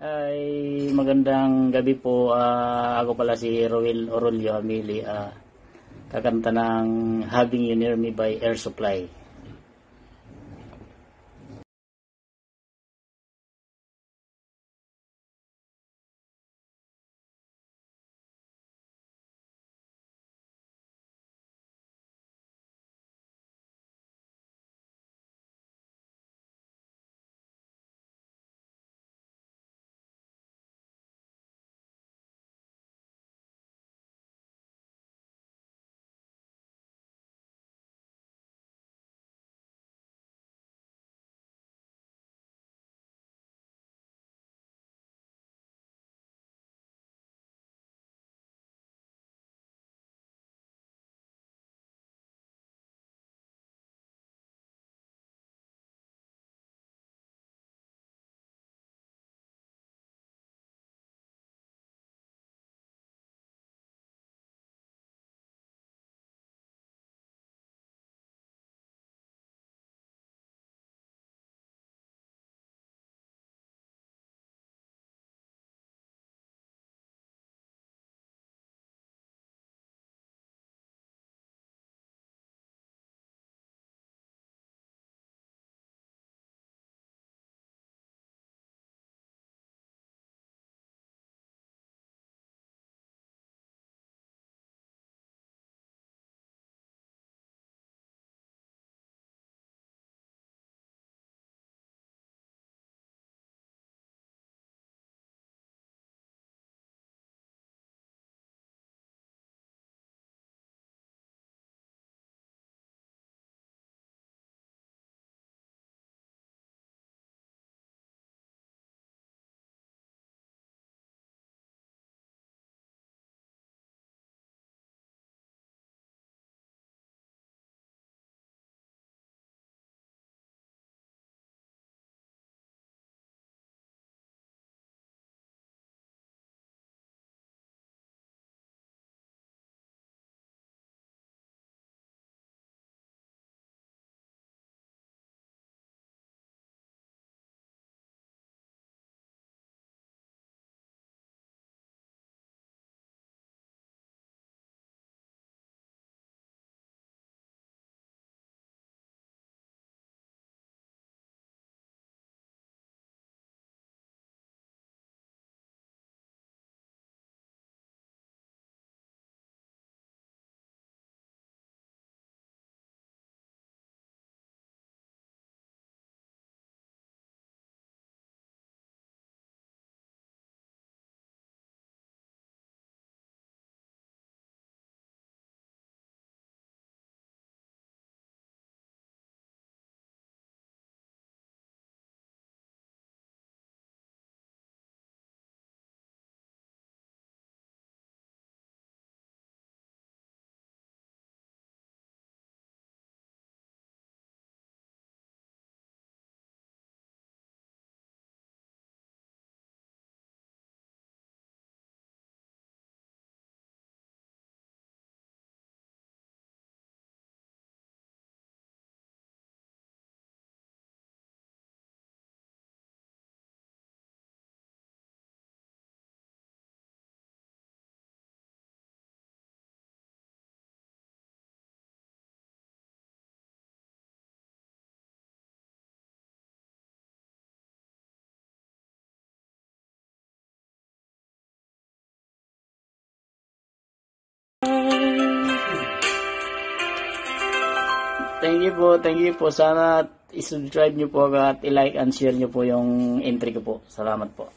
Ay, magandang gabi po. Ah, ako pala si Roel Orolio Amili. Ah, kakanta ng Having You Near Me by Air Supply. Thank you po, thank you po. Sana i-subscribe nyo po at i-like and share nyo po yung entry ko po. Salamat po.